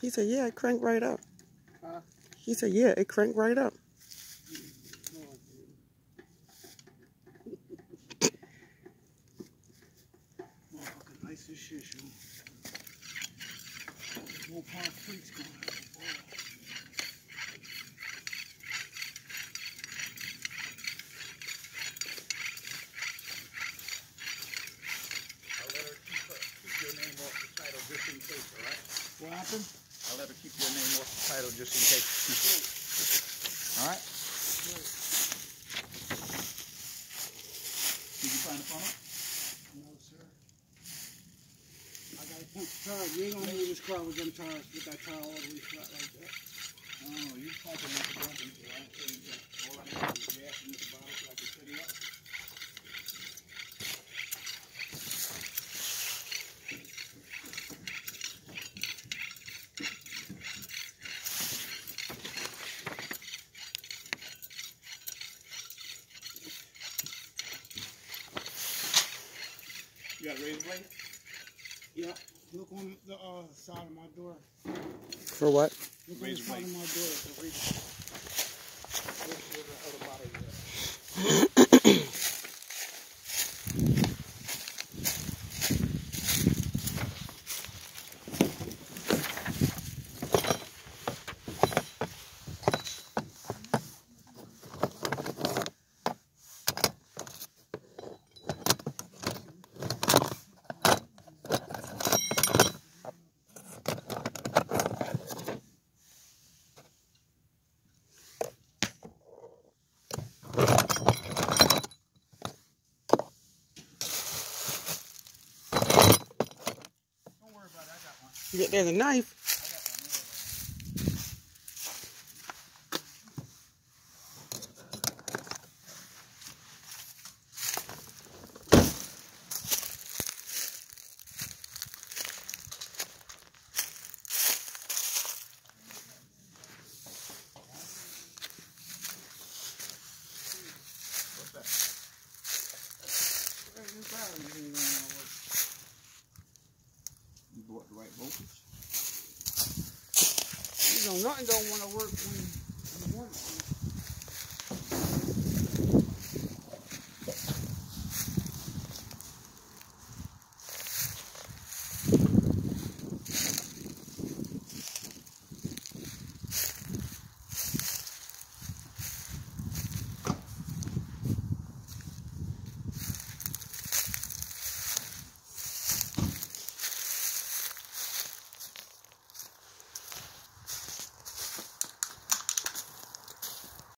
He said, yeah, it cranked right up. Huh? He said, yeah, it cranked right up. Nice as shit, shoe. More palm freaks going on. I'll let her keep, her, keep your name off the title just in case, all right? What happened? I'll let her keep your name off the title just in case. All right? Did you find the funnel? No, sir. I gotta punch the tires. You ain't gonna move this car with them tires, with that tire all the way flat like that. Oh, you're pumping like a bumping, right? Got all I have is gas in this bottle so I can fill you up. Got razor blade? Yeah. Look on the uh, side of my door. For what? Look on the side blade. of my door. The razor. Where's the other bottle you got? Don't worry about it, There's a knife. know, nothing don't want to work when you want it to.